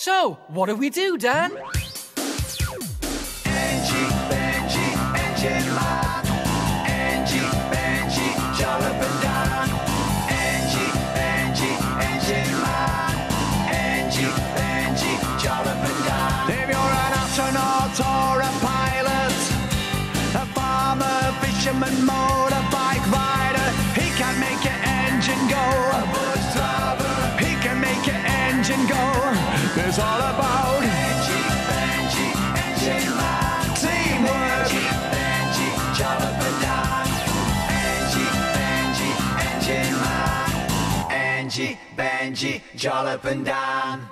So, what do we do, Dan? Man. Engie, Benjy, Jollop and Dan.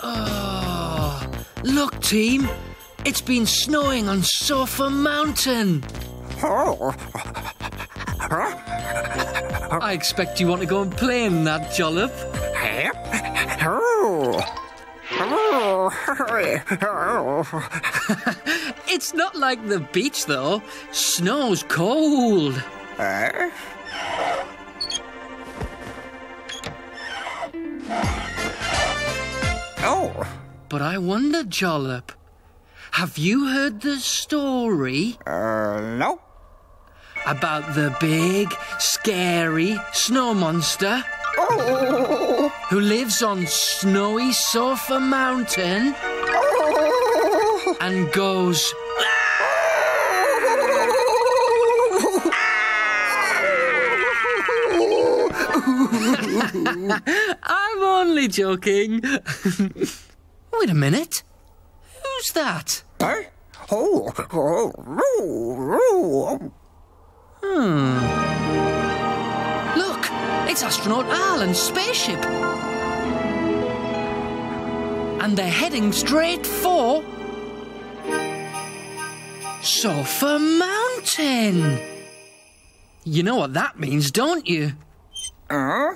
Oh, look, team. It's been snowing on Sofa Mountain. I expect you want to go and play in that, Jollop. It's not like the beach, though. Snow's cold. Oh, But I wonder, Jollop, have you heard the story uh, no. About the big, scary snow monster oh. who lives on snowy Sofa Mountain and goes. I'm only joking. Wait a minute. Who's that? Huh? Oh, oh, oh, oh. Hmm. Look, it's astronaut Alan's spaceship. And they're heading straight for. Sofa Mountain. You know what that means, don't you? Huh?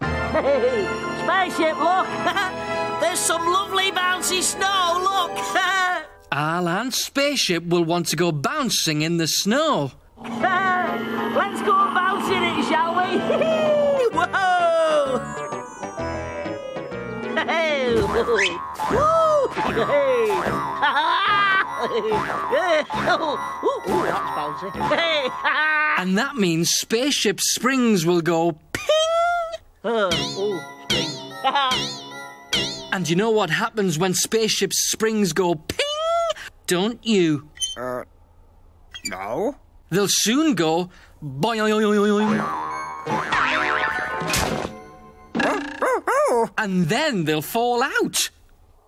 Hey, spaceship, look! There's some lovely bouncy snow, look! Alan's spaceship will want to go bouncing in the snow. Let's go bounce in it, shall we? Whoa! Hey! Woo! Hey! Ooh, ooh, that's bouncy. Hey! And that means spaceship springs will go ping. Oh, spring. And you know what happens when spaceship springs go ping? Don't you? Uh, no. They'll soon go and then they'll fall out.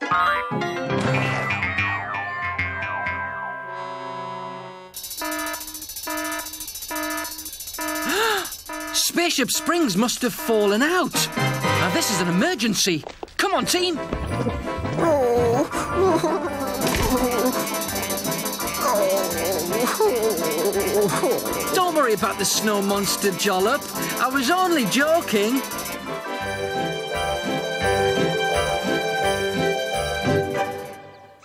Spaceship Springs must have fallen out. Now, this is an emergency. Come on, team. Don't worry about the snow monster, Jollop. I was only joking.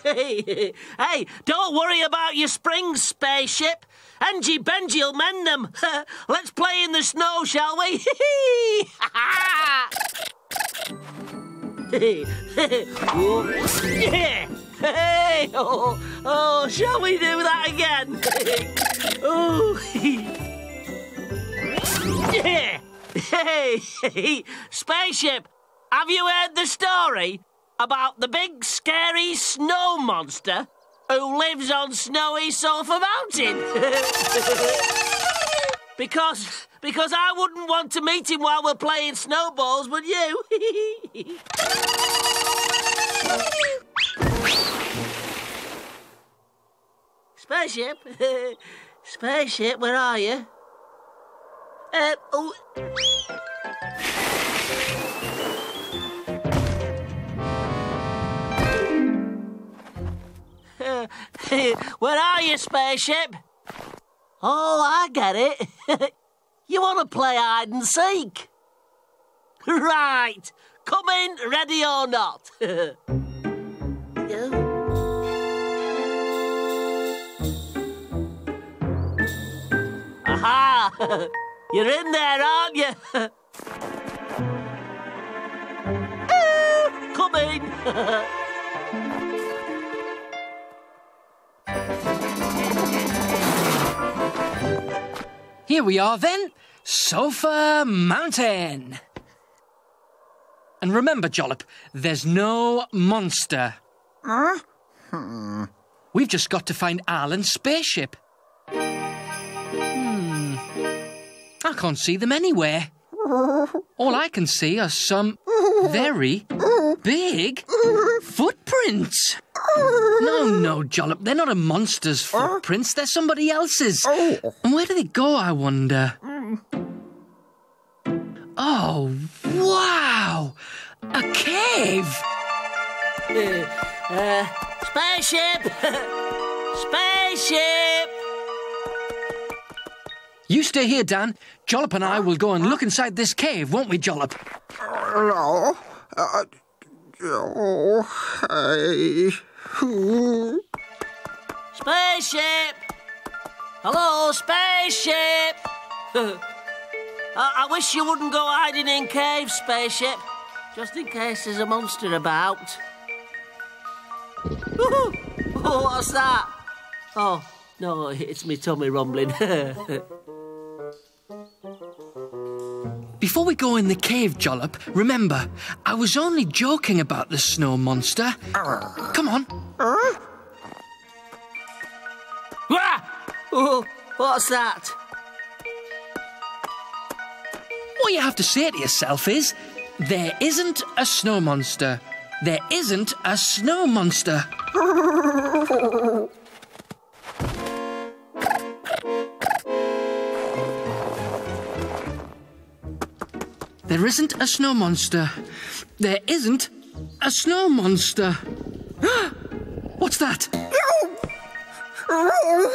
Hey, hey, don't worry about your springs, spaceship. Engie Benjy'll mend them. Let's play in the snow, shall we? yeah. Oh, oh, shall we do that again? oh. Hey, spaceship, have you heard the story about the big scary snow monster who lives on snowy Sofa Mountain? because because I wouldn't want to meet him while we're playing snowballs, would you? Spaceship, spaceship, where are you? Uh, oh. Where are you, spaceship? Oh, I get it. you want to play hide and seek? Right. Come in, ready or not. You're in there, aren't you? Come in. Here we are then. Sofa Mountain. And remember, Jollop, there's no monster. Huh? We've just got to find Alan's spaceship. I can't see them anywhere. All I can see are some very big footprints. No, no, Jollop, they're not a monster's footprints, they're somebody else's. Oh. And where do they go, I wonder? Oh, wow! A cave! Uh, spaceship! spaceship! You stay here, Dan. Jollop and I will go and look inside this cave, won't we, Jollop? No. Uh, hey. Spaceship! Hello, spaceship! I, I wish you wouldn't go hiding in caves, spaceship. Just in case there's a monster about. oh, what's that? Oh, no, it's me tummy rumbling. Before we go in the cave, Jollop, remember, I was only joking about the snow monster. Come on. Oh, what's that? What you have to say to yourself is, there isn't a snow monster. There isn't a snow monster. There isn't a snow monster. There isn't a snow monster. What's that?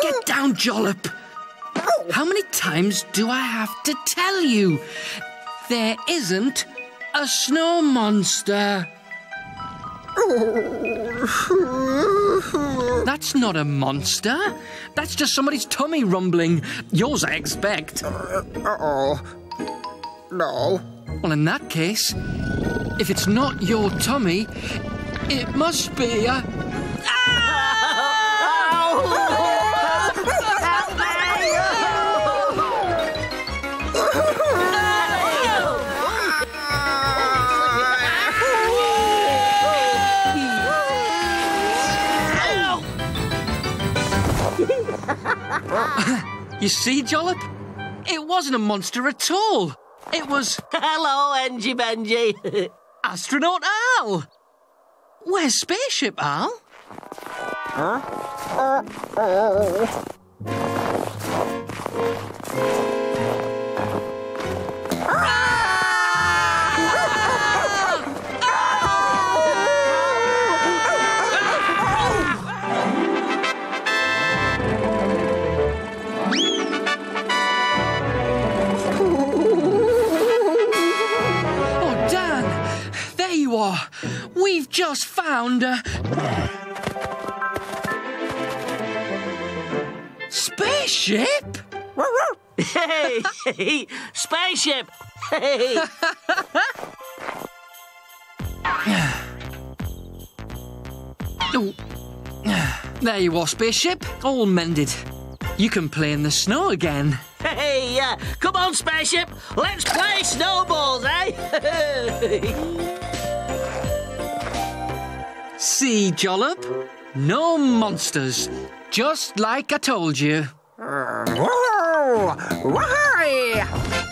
Get down, Jollop. How many times do I have to tell you? There isn't a snow monster. That's not a monster. That's just somebody's tummy rumbling. Yours, I expect. Uh-oh. No. Well, in that case, if it's not your tummy, it must be a. You see, Jollop? It wasn't a monster at all. It was Hello, Engie Benjy. astronaut Al. Where's spaceship Al? Oh, We've just found a. Spaceship? hey, hey, spaceship. Hey. Oh. There you are, spaceship. All mended. You can play in the snow again. Hey, uh, come on, spaceship. Let's play snowballs, eh? See, Jollop? No monsters. Just like I told you. Whoa! Why?